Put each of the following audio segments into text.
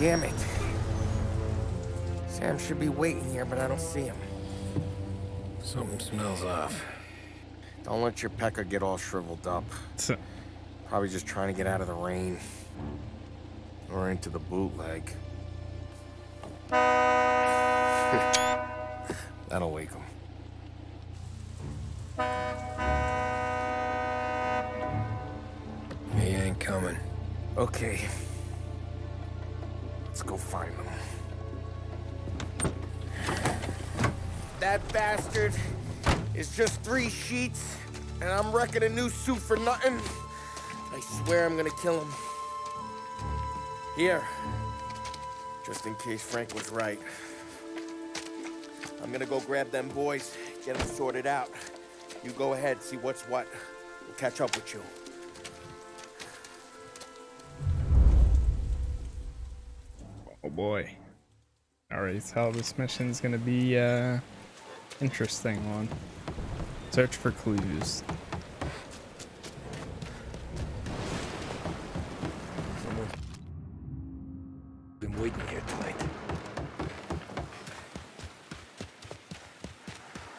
Damn it. Sam should be waiting here, but I don't see him. Something smells off. Don't let your pecker get all shriveled up. Probably just trying to get out of the rain. Or into the bootleg. That'll wake him. He ain't coming. Okay. Let's go find them. That bastard is just three sheets, and I'm wrecking a new suit for nothing. I swear I'm gonna kill him. Here. Just in case Frank was right. I'm gonna go grab them boys, get them sorted out. You go ahead, see what's what. We'll catch up with you. Oh boy. Already tell this mission's gonna be uh interesting one. Search for clues. Someone's been waiting here tonight.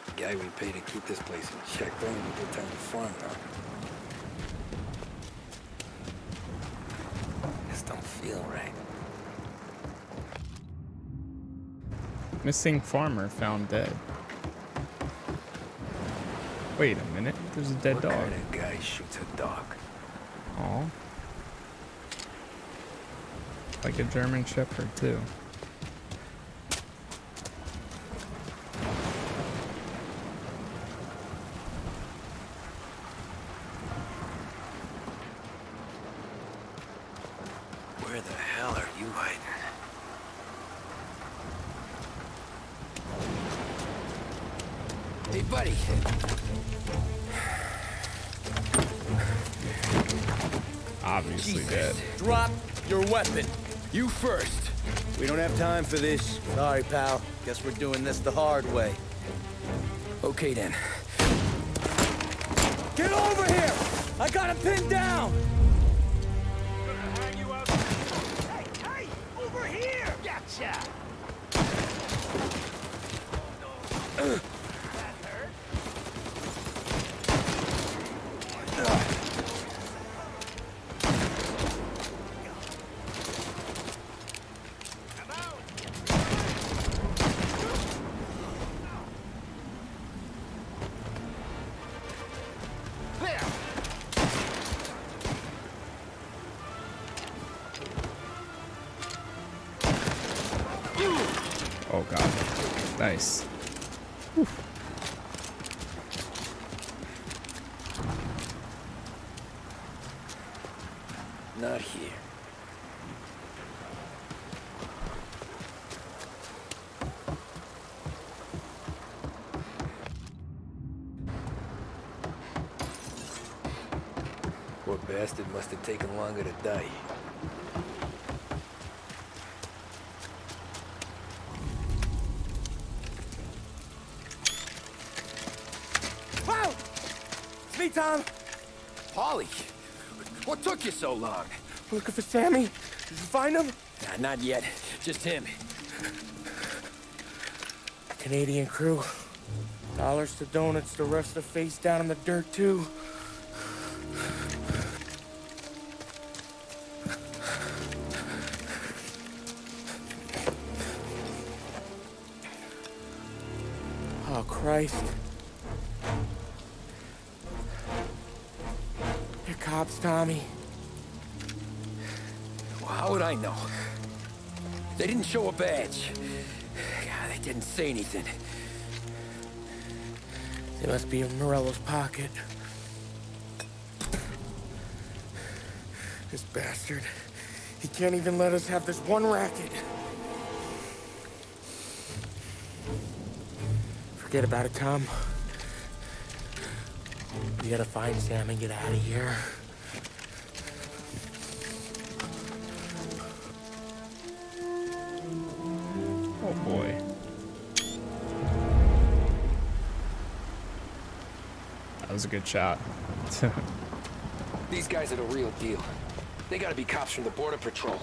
The guy we pay to keep this place in check. Don't even get time to farm now. This don't feel right. Missing farmer found dead. Wait a minute, there's a dead what dog. kind of guy shoots a dog? Aw. Like a German Shepherd too. For this. Sorry, pal. Guess we're doing this the hard way. Okay, then. Get over here! I got him pinned down! Bastard must have taken longer to die. Wow! It's me, Tom. Paulie, what took you so long? Looking for Sammy. Did you find him? Nah, not yet. Just him. Canadian crew. Dollars to donuts, the rest are face down in the dirt, too. Christ. They're cops, Tommy. Well, how would I know? They didn't show a badge. God, they didn't say anything. They must be in Morello's pocket. This bastard. He can't even let us have this one racket. Forget about it, Tom. We gotta find Sam and get out of here. Oh boy. That was a good shot. These guys are the real deal. They gotta be cops from the Border Patrol.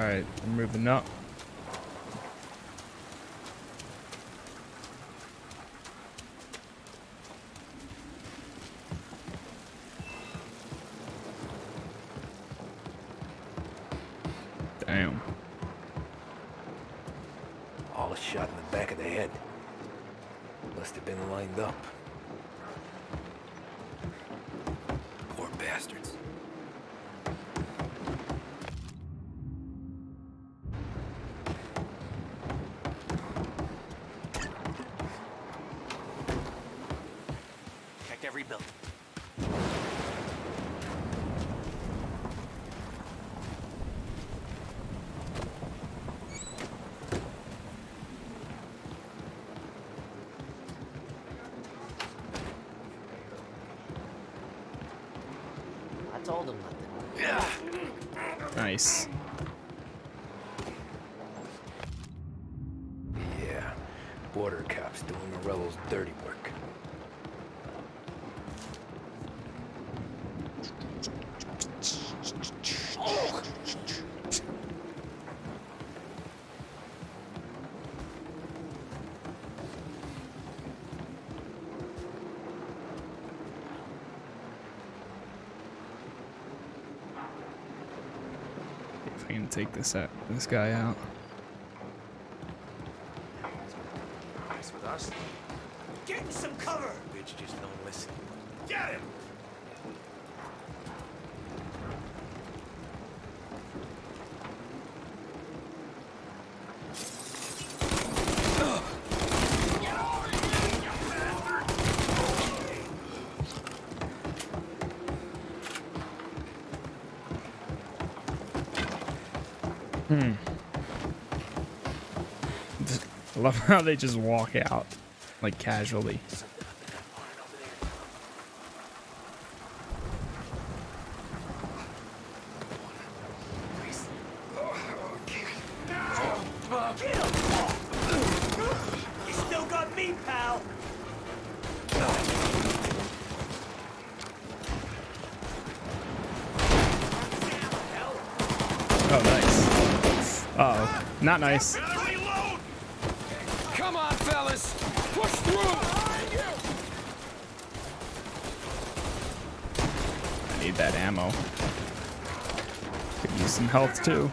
Alright, I'm moving up. Nice. can take this, out, this guy out. I love how they just walk out, like, casually. Oh, Not nice. health too.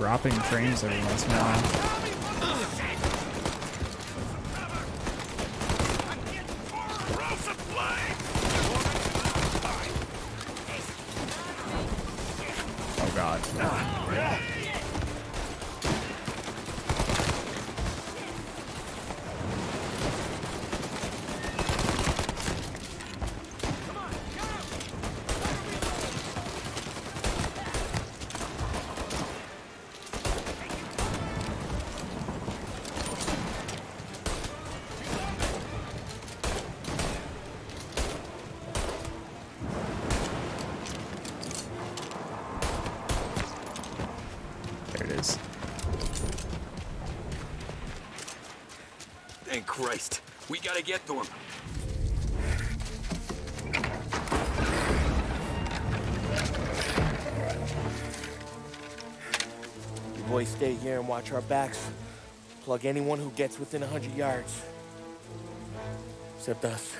dropping frames every once in a while. get to him. You boys stay here and watch our backs. Plug anyone who gets within 100 yards. Except us.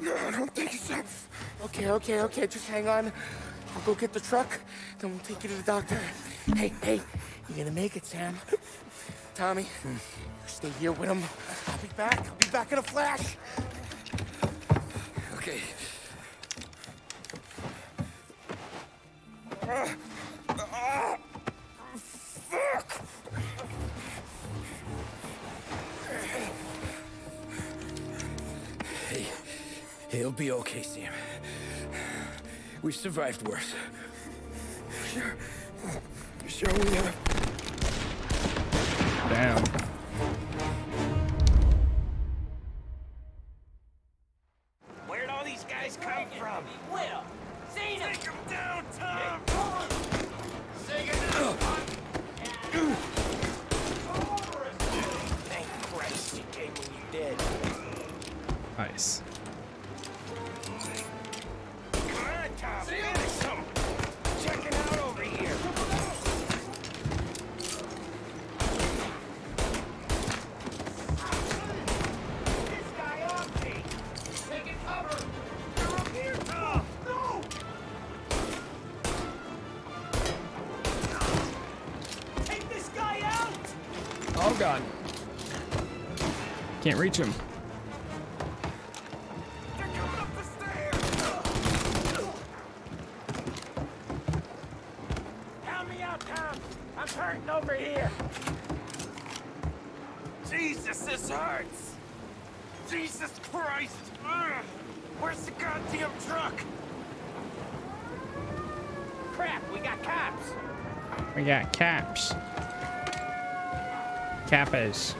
No, I don't think so. Okay, okay, okay, just hang on. I'll go get the truck, then we'll take you to the doctor. Hey, hey, you're gonna make it, Sam. Tommy, hmm. stay here with him. I'll be back. I'll be back in a flash. We've survived worse. Sure. Sure we have. We got cops. We got caps. Kappas.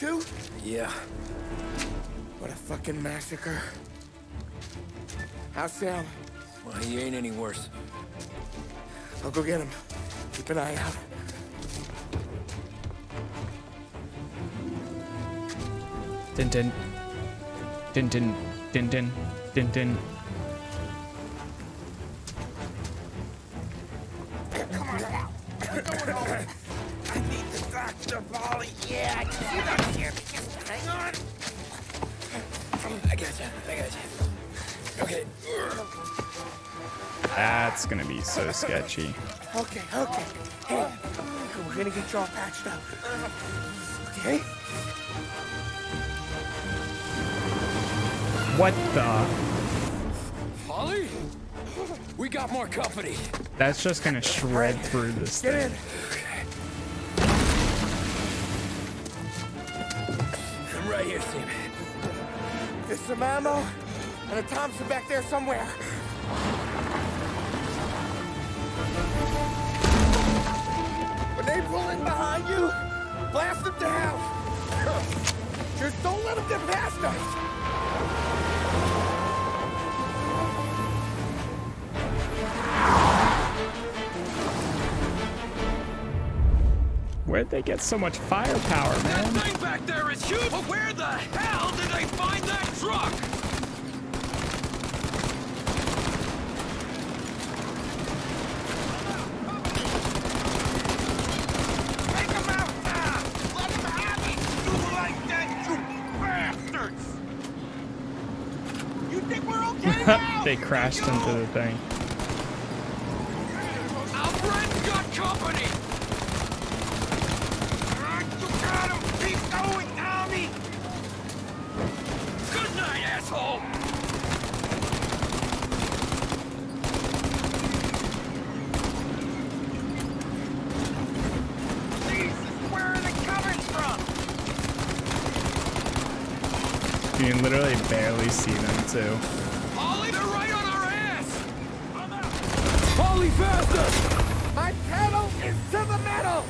Too? Yeah. What a fucking massacre. How's Sam? Well, he ain't any worse. I'll go get him. Keep an eye out. Din din. Din din. Din din. Din din. Come on now. Need the doctor, Yeah, I can see that here. Just hang on. I gotcha. I gotcha. Okay. That's gonna be so sketchy. Okay, okay. Hey, we're gonna get you all patched up. Okay? What the? Paulie? We got more company. That's just gonna shred through this Get thing. in. There's some ammo and a Thompson back there somewhere. When they pull in behind you, blast them down. Just don't let them get past us. Where'd they get so much firepower, man? That thing back there is huge, but where the hell did they find that truck? Take 'em out now! Let 'em have it! You like that, you bastards! You think we're okay now? they crashed into the thing. can literally barely see them too. Paulie, they're right on our ass! Paulie, faster! My is to the metal!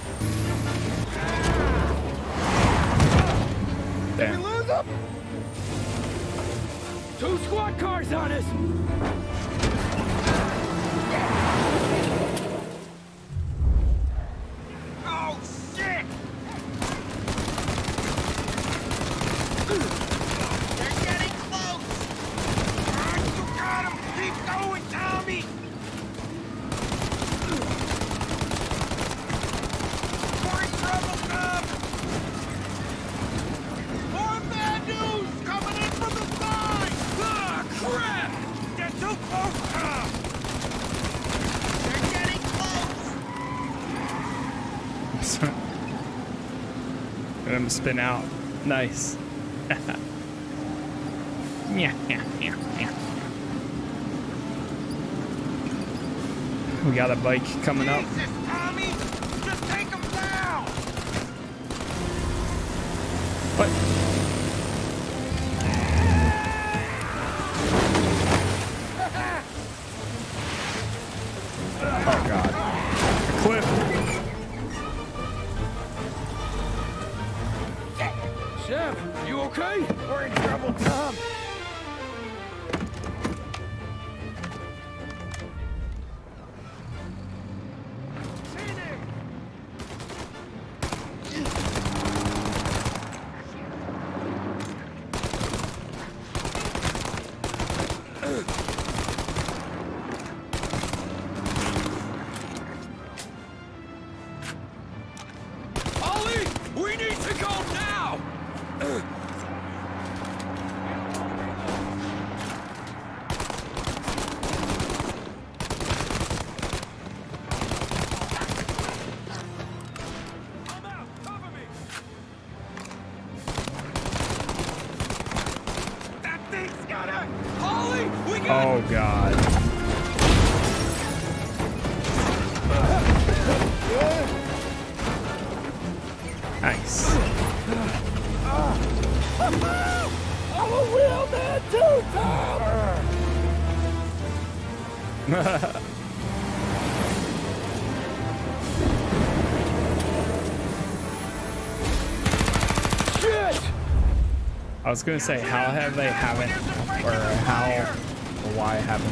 Damn. Did we lose them? Two squad cars on us! spin out. Nice. yeah, yeah, yeah, yeah. We got a bike coming up. I was gonna say, how have they haven't, or how, or why haven't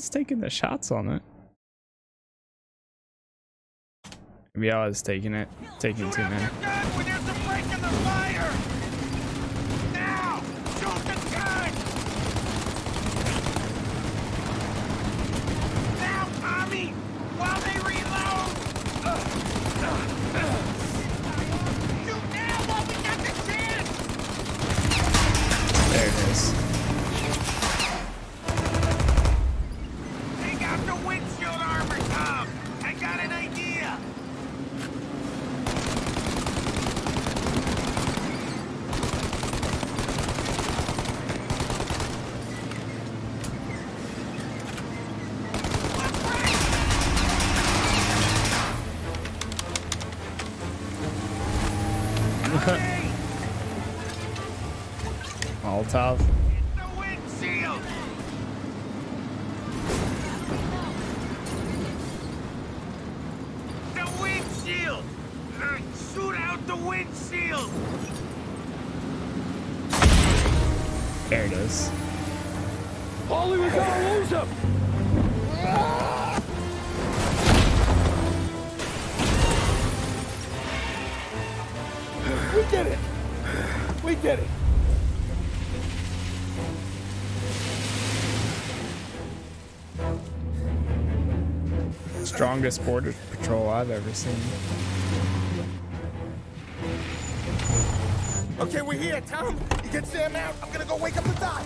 was taking the shots on it. Maybe I was taking it, taking too many. tough. strongest border patrol I've ever seen. Okay, we're here, Tom. You get Sam out. I'm gonna go wake up the doc.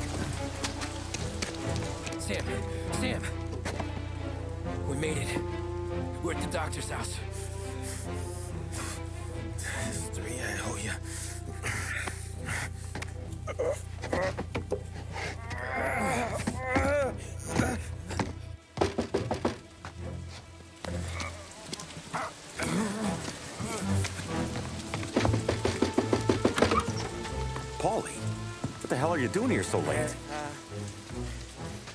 Sam, Sam. We made it. We're at the doctor's house. Three, I owe you. Uh, uh. The hell are you doing here so late?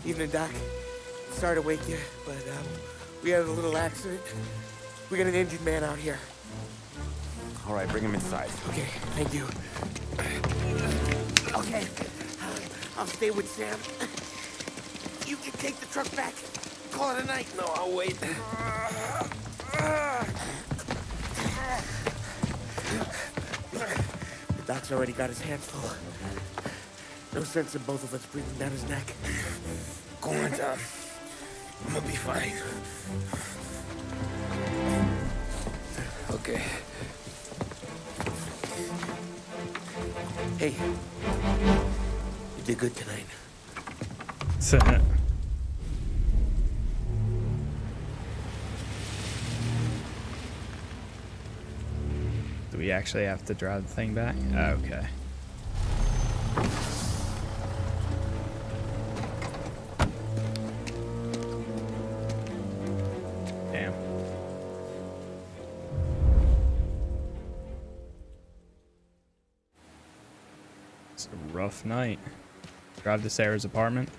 Evening, Doc. Sorry to wake you, but um, we had a little accident. We got an injured man out here. All right, bring him inside. Okay, thank you. Okay, I'll stay with Sam. You can take the truck back. Call it a night. No, I'll wait. The doc's already got his hands full. No sense in both of us breathing down his neck. Go on, Tom. I'm gonna be fine. Okay. Hey, you did good tonight. Do we actually have to drive the thing back? Okay. Rough night. Drive to Sarah's apartment.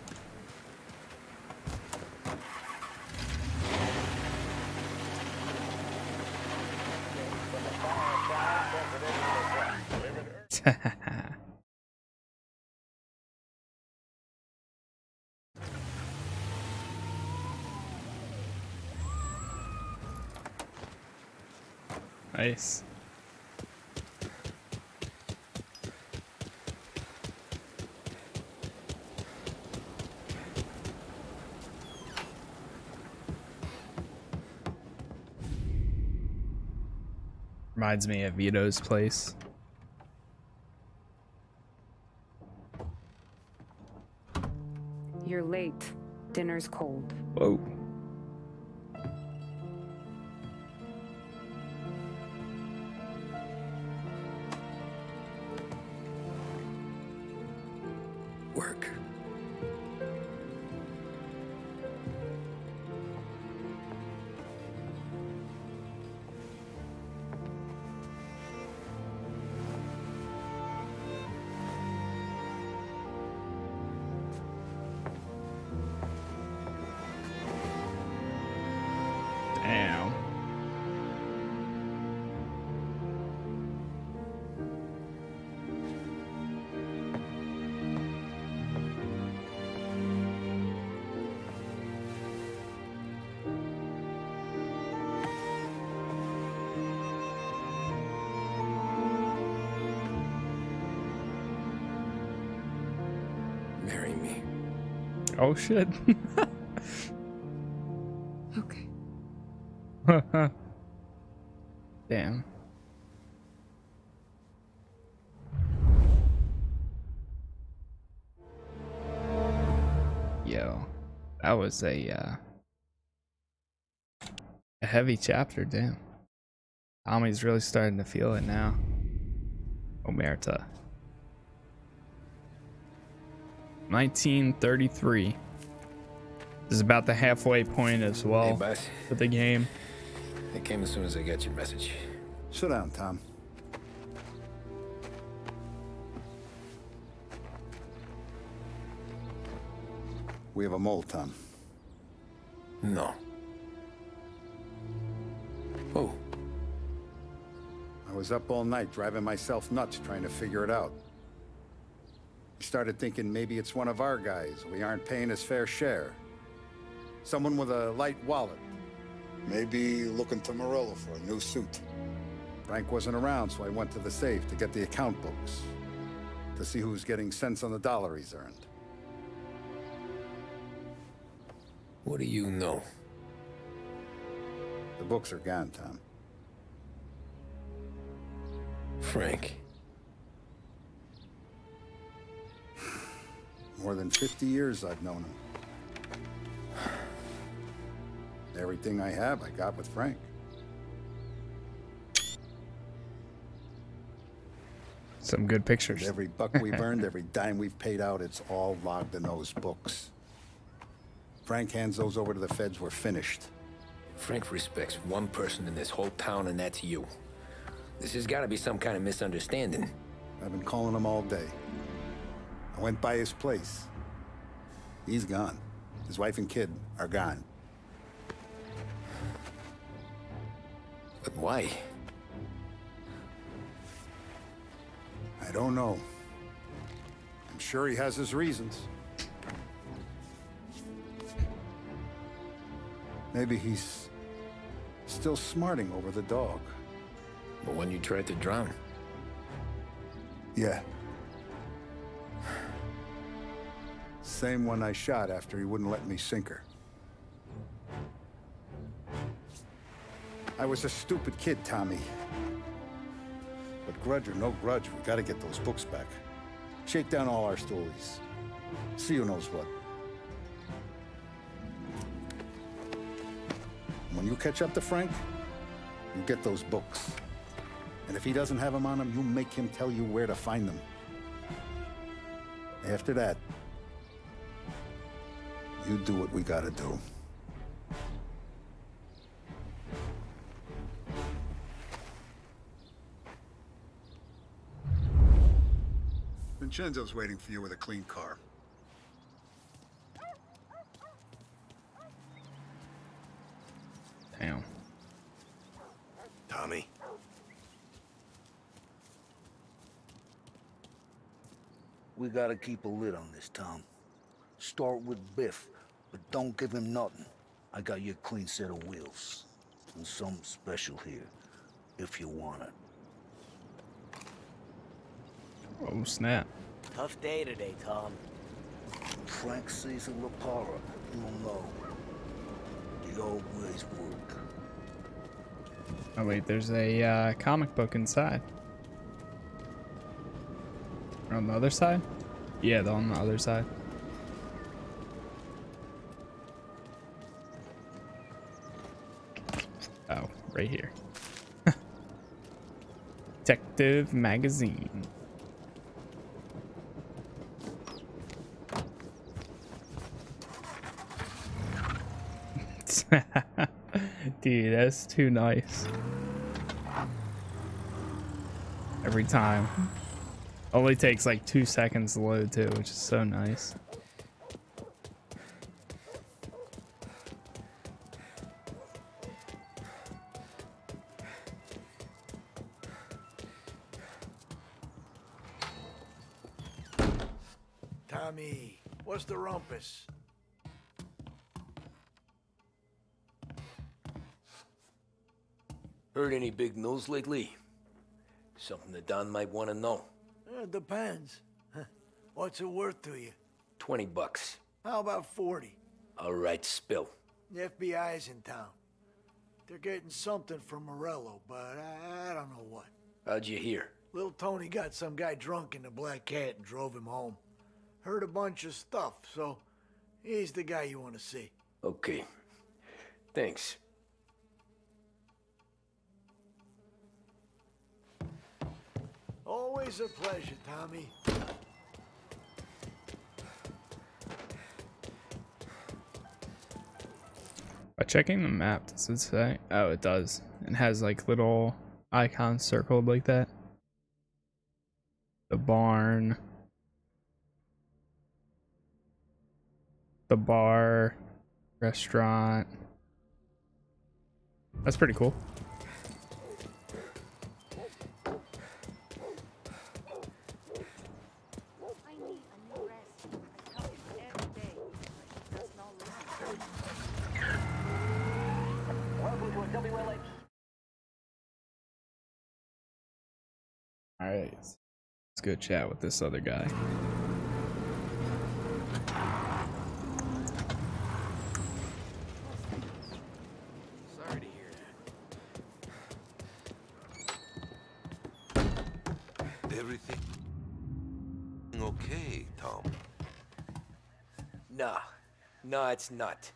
nice. Reminds me of Vito's place. You're late. Dinner's cold. Whoa. Oh shit. Okay. Damn. Yo, that was a uh, a heavy chapter. Damn. Tommy's really starting to feel it now. Omerta. 1933. This is about the halfway point as well boss. for the game. I came as soon as I got your message. Sit down, Tom. We have a mole, Tom. No. Oh, I was up all night driving myself nuts trying to figure it out. I started thinking maybe it's one of our guys. We aren't paying his fair share. Someone with a light wallet. Maybe looking to Morello for a new suit. Frank wasn't around, so I went to the safe to get the account books. To see who's getting cents on the dollar he's earned. what do you know? The books are gone, Tom. Frank. More than 50 years I've known him. Everything I have, I got with Frank. Some good pictures. Every buck we've earned, every dime we've paid out, it's all logged in those books. Frank hands those over to the feds, we're finished. Frank respects one person in this whole town, and that's you. This has got to be some kind of misunderstanding. I've been calling him all day. I went by his place. He's gone. His wife and kid are gone. But why? I don't know. I'm sure he has his reasons. Maybe he's still smarting over the dog. The one you tried to drown? Yeah. Same one I shot after he wouldn't let me sink her. I was a stupid kid, Tommy. But grudge or no grudge, we gotta get those books back. Shake down all our stories. See who knows what. When you catch up to Frank, you get those books. And if he doesn't have them on him, you make him tell you where to find them. After that, you do what we gotta do. Vincenzo's waiting for you with a clean car. Damn. Tommy. We gotta keep a lid on this, Tom. Start with Biff, but don't give him nothing. I got you a clean set of wheels. And something special here, if you want it. Oh, snap. Tough day today, Tom. Frank sees a Lupara, you'll know. It always work. Oh, wait, there's a uh, comic book inside. Or on the other side? Yeah, the on the other side. Right here. Detective Magazine. Dude, that's too nice. Every time. Only takes like two seconds to load too, which is so nice. Big lately? Something that Don might want to know. Eh, depends. What's it worth to you? 20 bucks. How about 40? All right, spill. The FBI's in town. They're getting something from Morello, but I, I don't know what. How'd you hear? Little Tony got some guy drunk in the Black Cat and drove him home. Heard a bunch of stuff, so he's the guy you want to see. Okay. Thanks. Always a pleasure, Tommy. By checking the map, does it say? Oh, it does. It has like little icons circled like that. The barn. The bar. Restaurant. That's pretty cool. I need a new rest. I tell you every day, but she does not listen. Welcome to a WLH. Alright. Let's go chat with this other guy. Sorry to hear Everything okay, Tom? Nah. Nah, it's not.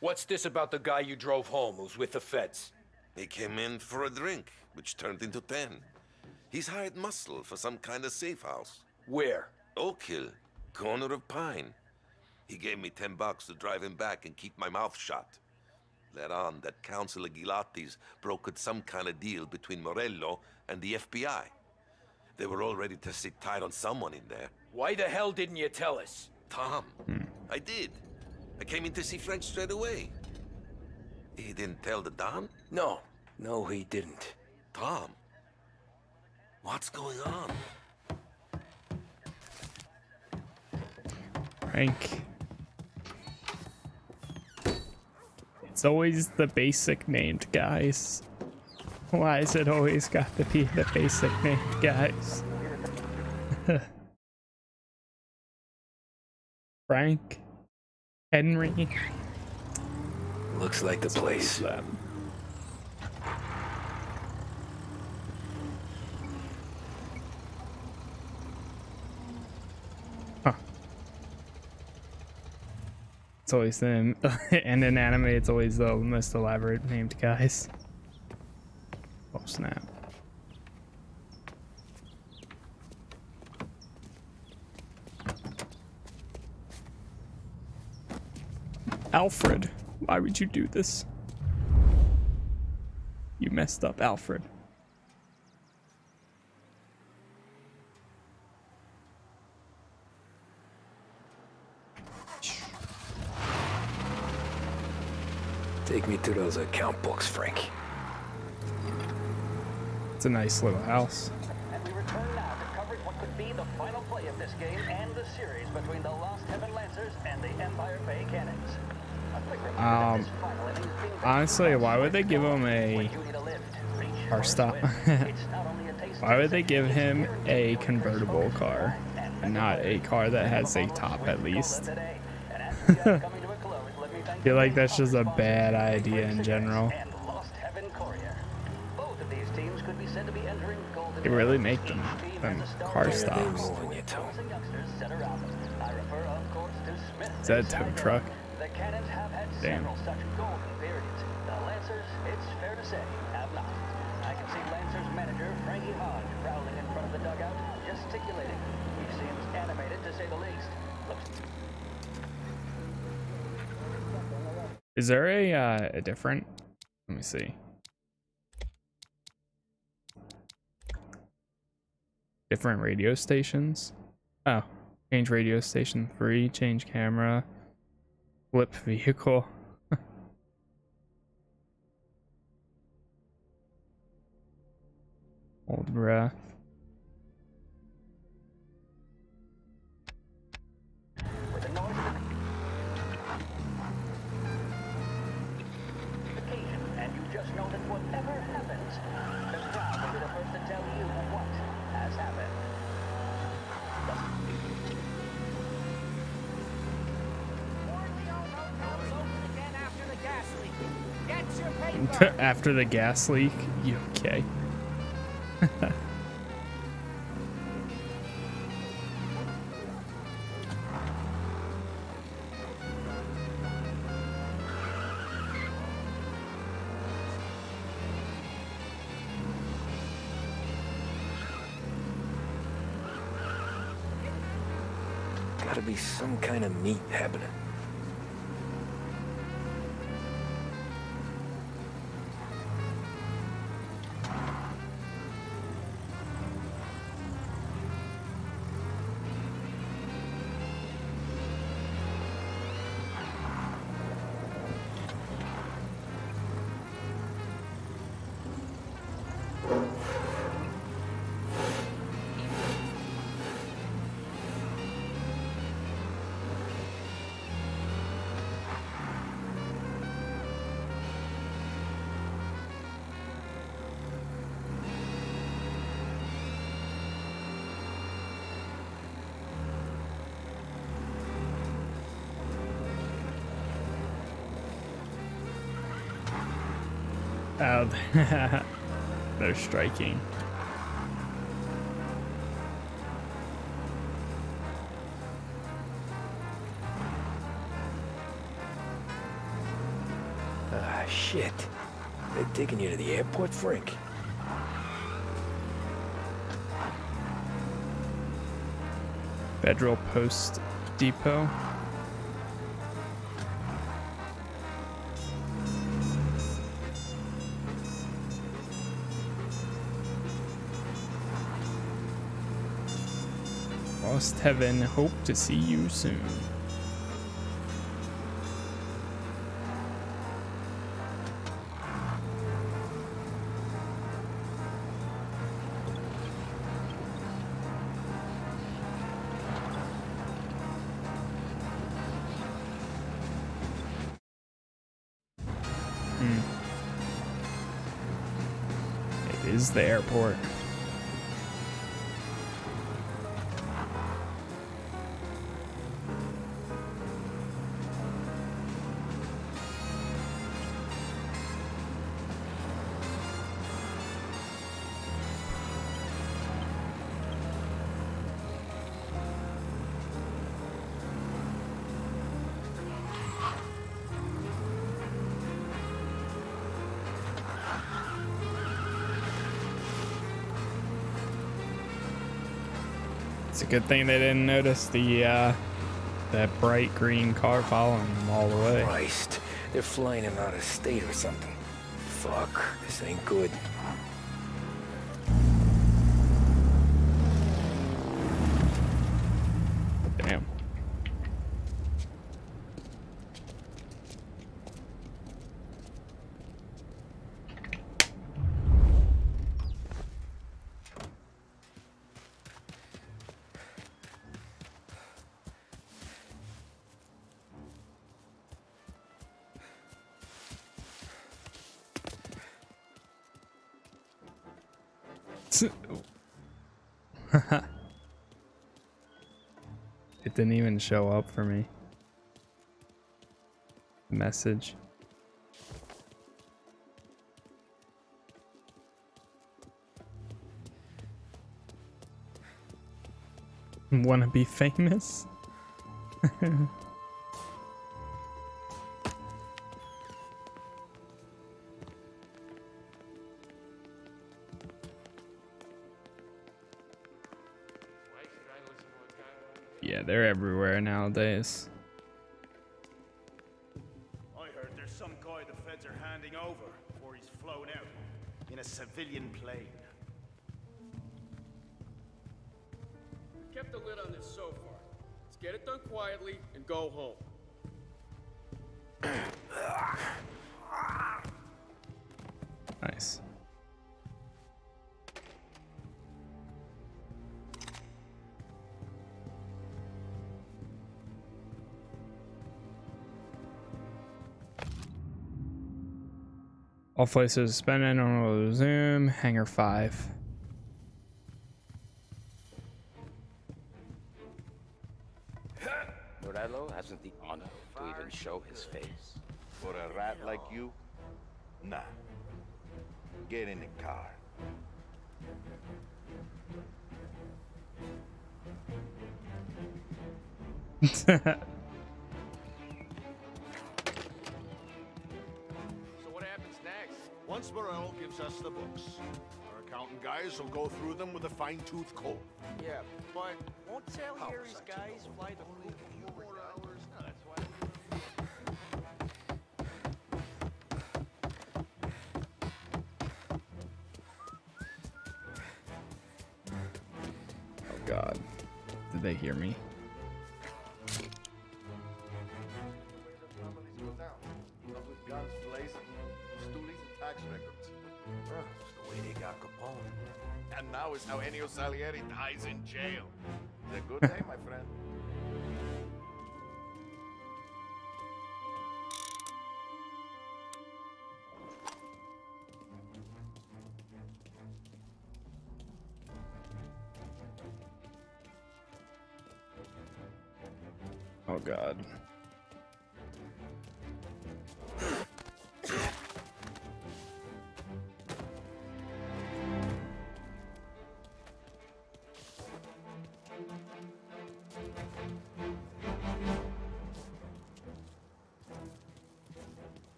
What's this about the guy you drove home who's with the feds? He came in for a drink, which turned into ten. He's hired muscle for some kind of safe house. Where? Oak Hill, corner of Pine. He gave me ten bucks to drive him back and keep my mouth shut. Let on that Councilor Gilatti's brokered some kind of deal between Morello and the FBI. They were all ready to sit tight on someone in there. Why the hell didn't you tell us? Tom, hmm. I did. I came in to see Frank straight away. He didn't tell the Don? No. No, he didn't. Tom, what's going on? Frank. It's always the basic named guys. Why is it always got to be the basic named guys? Frank. Henry. Looks like the place. Them. It's always them, and in anime, it's always the most elaborate named guys. Oh snap! Alfred, why would you do this? You messed up, Alfred. Take me to those account books, Frank. It's a nice little house. And we return now to coverage what could be the final play of this game and the series between the Lost Heaven Lancers and the Empire Bay Cannons. A quick reminder that Um, this final innings being honestly, why would they give him a you need a lift, reach, car stop? swim. It's not only a taste Why would they give him a convertible car and not a car that has a top at least? I feel like that's just a bad idea in general. and Lost Heaven Courier. Both of these teams could be said to be entering golden They really make them them has a star car stops. Moving you to. and youngsters set around them. I refer, of course, to Smith. Is that a tow truck? The Cannons have had Damn. several such golden periods. The Lancers, it's fair to say, have not. I can see Lancers manager Frankie Hodge prowling in front of the dugout, gesticulating. He seems animated to say the least. Looks Is there a uh, a different? Let me see. Different radio stations. Oh, change radio station three. Change camera. Flip vehicle. Old breath. After the gas leak, you okay? Gotta be some kind of meat happening. They're striking. Ah, shit. They're taking you to the airport, Frank? Federal Post Depot. Lost Heaven, hope to see you soon. Hmm. It is the airport. A good thing they didn't notice the uh, that bright green car following them all the way. Christ, they're flying him out of state or something. Fuck, this ain't good. Didn't show up for me. Message. Wanna be famous? yeah, they're everywhere nowadays. I heard there's some guy the feds are handing over before he's flown out in a civilian plane. Kept the lid on this so far. Let's get it done quietly and go home. All flights are suspended on resume. Hangar 5. Morello hasn't the honor to even show his face. For a rat like you? Few more hours? No, that's why. Oh god. Did they hear me? And now is how Ennio Salieri dies in jail. It's a good day, my friend.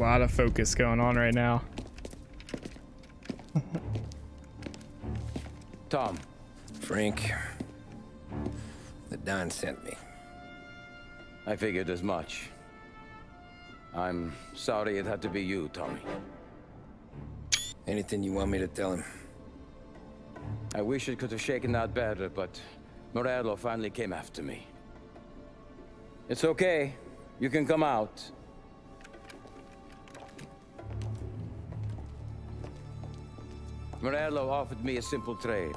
Lot of focus going on right now. Tom. Frank. The Don sent me. I figured as much. I'm sorry it had to be you, Tommy. Anything you want me to tell him? I wish it could have shaken out better, but Morello finally came after me. It's okay. You can come out. Morello offered me a simple trade.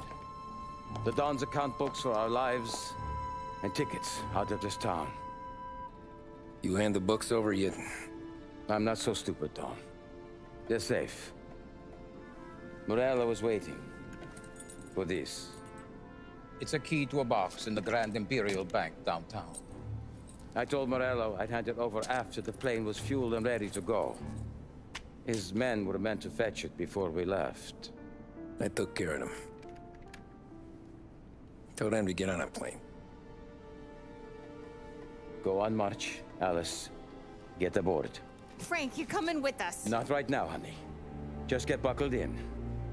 The Don's account books for our lives and tickets out of this town. You hand the books over yet? I'm not so stupid, Don. They're safe. Morello was waiting. For this. It's a key to a box in the Grand Imperial Bank downtown. I told Morello I'd hand it over after the plane was fueled and ready to go. His men were meant to fetch it before we left. I took care of them. Told them to get on a plane. Go on, March. Alice, get aboard. Frank, you're coming with us. Not right now, honey. Just get buckled in.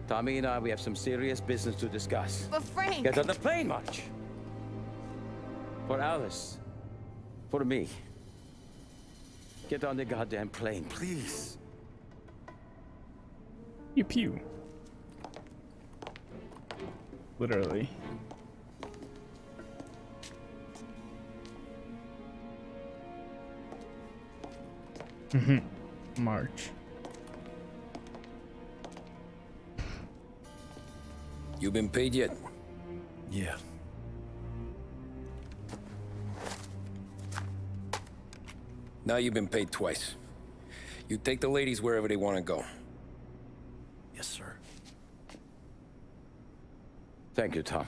Tommy and I, we have some serious business to discuss. But Frank... Get on the plane, March. For Alice. For me. Get on the goddamn plane, please. You pew. Literally. Mm-hmm. March. You been paid yet? Yeah. Now you've been paid twice. You take the ladies wherever they want to go. Yes, sir. Thank you, Tom.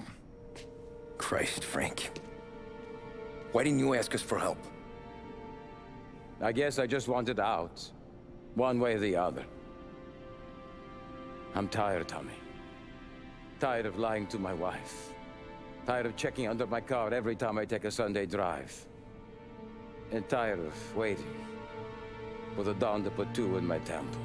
Christ, Frank. Why didn't you ask us for help? I guess I just wanted out. One way or the other. I'm tired, Tommy. Tired of lying to my wife. Tired of checking under my car every time I take a Sunday drive. And tired of waiting for the Don to put two in my temple.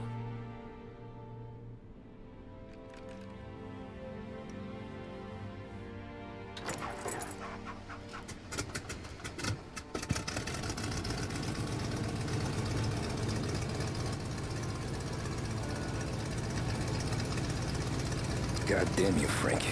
Damn you, Frank.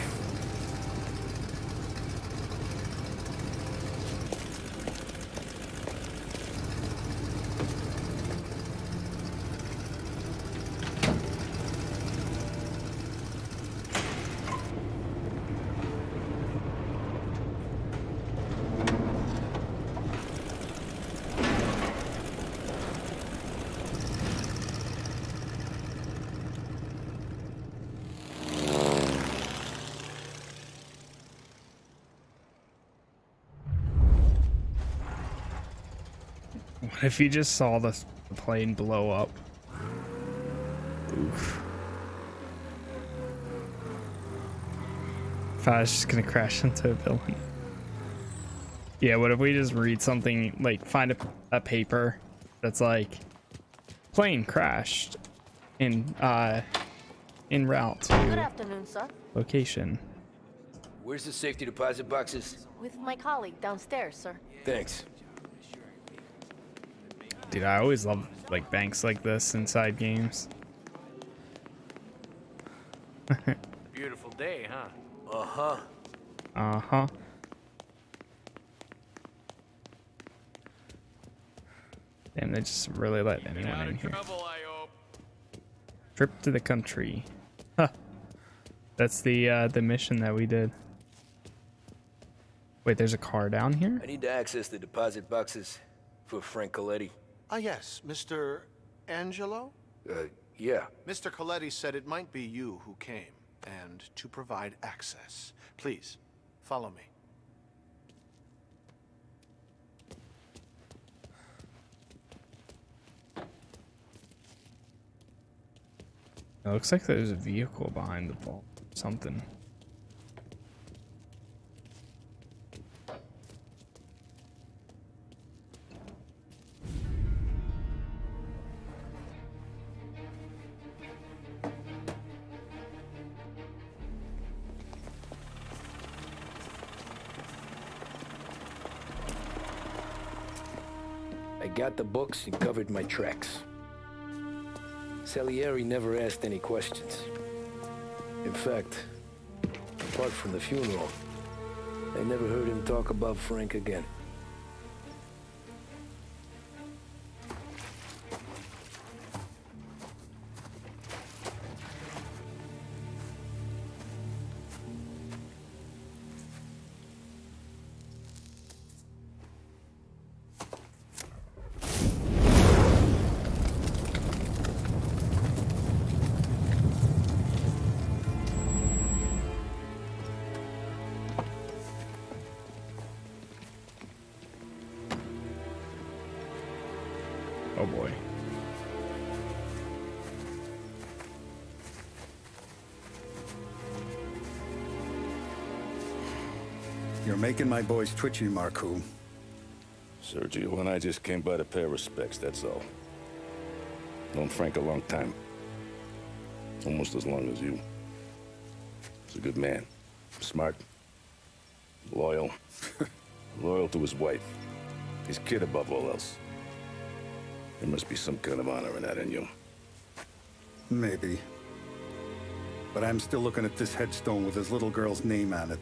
What if you just saw the, the plane blow up? Oof. If I was just gonna crash into a building. Yeah, what if we just read something, like find a, a paper that's like, plane crashed in, uh, in route Good afternoon, sir. location. Where's the safety deposit boxes? With my colleague downstairs, sir. Thanks. Dude, I always love like banks like this inside games. Beautiful day, huh? Uh-huh. Uh-huh. Damn, they just really let anyone in here. Trip to the country. Huh. That's the uh the mission that we did. Wait, there's a car down here? I need to access the deposit boxes for Frank Colletti. Ah, yes, Mr. Angelo? Uh, yeah. Mr. Colletti said it might be you who came, and to provide access. Please, follow me. It looks like there's a vehicle behind the vault. Something. Books and covered my tracks. Salieri never asked any questions. In fact, apart from the funeral, I never heard him talk about Frank again. You're making my boys twitchy, Marku. Sergio and I just came by to pay respects, that's all. Known Frank a long time. Almost as long as you. He's a good man. Smart. Loyal. Loyal to his wife. His kid above all else. There must be some kind of honor in that in you. Maybe. But I'm still looking at this headstone with his little girl's name on it.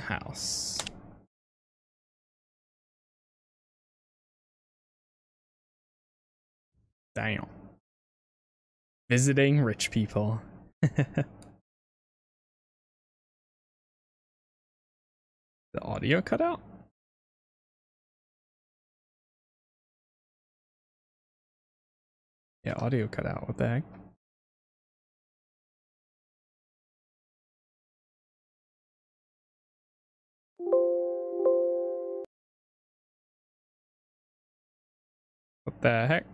House. Damn. Visiting rich people. the audio cut out? Yeah, audio cut out. What the heck? The heck?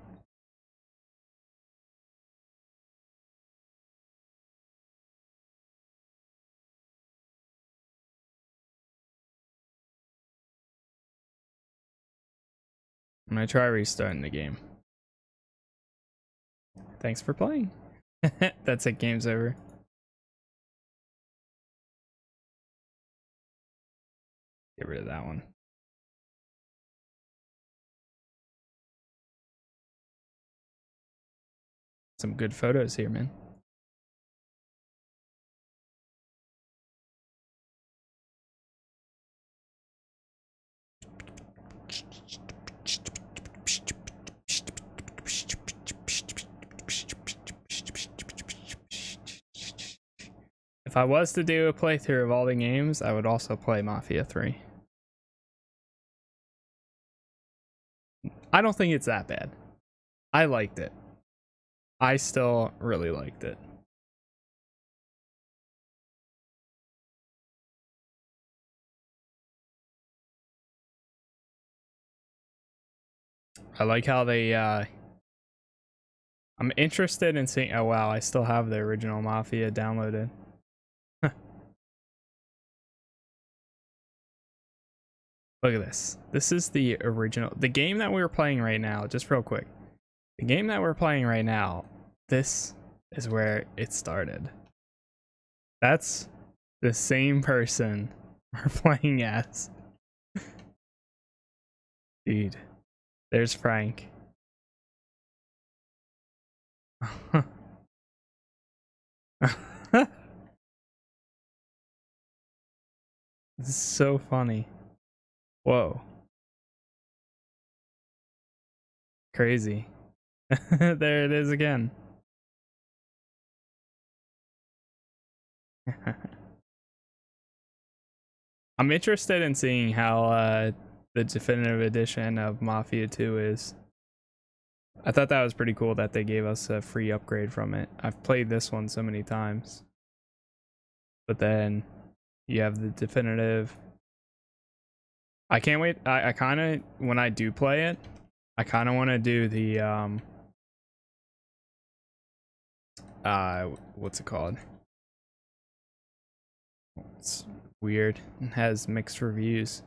I'm gonna try restarting the game. Thanks for playing. That's it, game's over. Get rid of that one. Some good photos here, man. If I was to do a playthrough of all the games, I would also play Mafia 3. I don't think it's that bad. I liked it. I still really liked it. I like how they uh I'm interested in seeing oh wow, I still have the original Mafia downloaded. Look at this. This is the original the game that we were playing right now, just real quick. The game that we're playing right now, this is where it started. That's the same person we're playing as. Dude, there's Frank. this is so funny. Whoa. Crazy. there it is again. I'm interested in seeing how uh, the definitive edition of Mafia 2 is. I thought that was pretty cool that they gave us a free upgrade from it. I've played this one so many times. But then you have the definitive. I can't wait. I, I kind of, when I do play it, I kind of want to do the, um, uh, what's it called? It's weird. It has mixed reviews.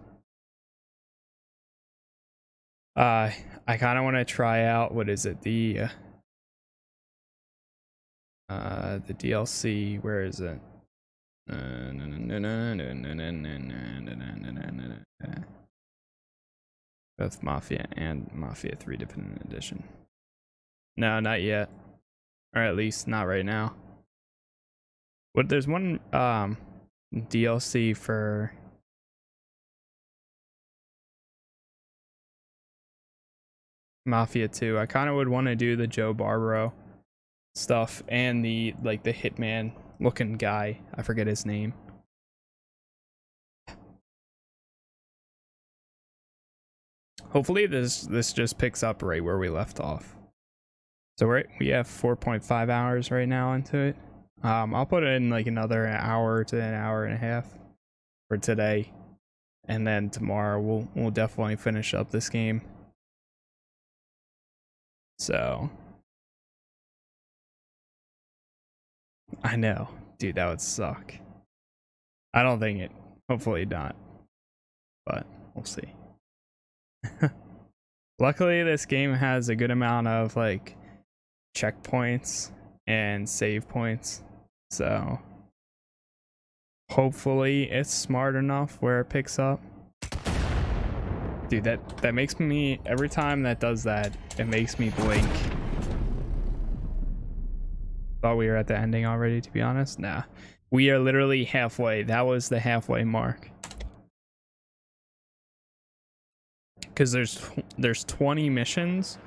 Uh, I kind of want to try out what is it the uh, uh the DLC. Where is it? Both Mafia and Mafia 3 Definitive Edition. No, not yet. Or at least not right now. But there's one um DLC for Mafia 2. I kind of would want to do the Joe Barbaro stuff and the like the hitman looking guy. I forget his name. Hopefully this this just picks up right where we left off. So right we have 4.5 hours right now into it. Um I'll put in like another hour to an hour and a half for today. And then tomorrow we'll we'll definitely finish up this game. So I know. Dude, that would suck. I don't think it. Hopefully not. But we'll see. Luckily, this game has a good amount of like checkpoints and save points. So hopefully it's smart enough where it picks up. Dude, that that makes me every time that does that, it makes me blink. Thought we were at the ending already, to be honest. Nah. We are literally halfway. That was the halfway mark. Because there's there's 20 missions.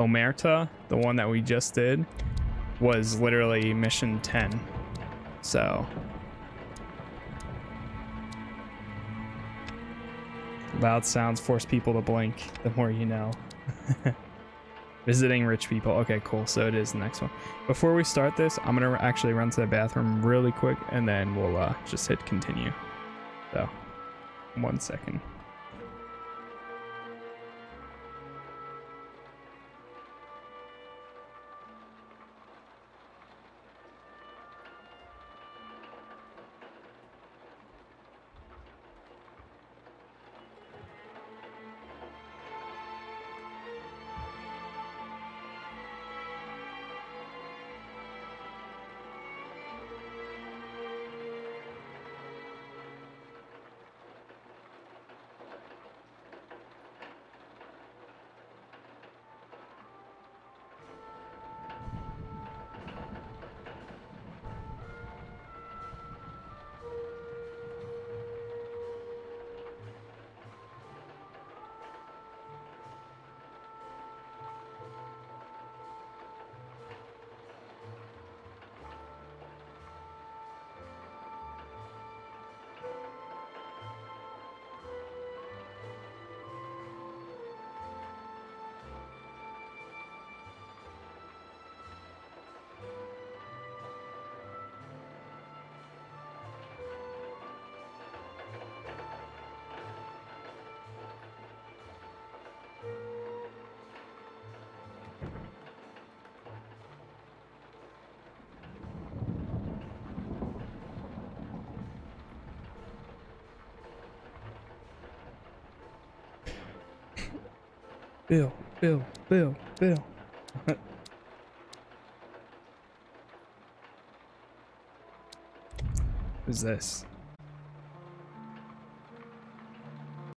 Omerta, the one that we just did, was literally mission 10. So loud sounds force people to blink the more you know. Visiting rich people. Okay, cool. So it is the next one. Before we start this, I'm going to actually run to the bathroom really quick and then we'll uh, just hit continue. So, one second. Bill, Bill, Bill, Bill. Who's this?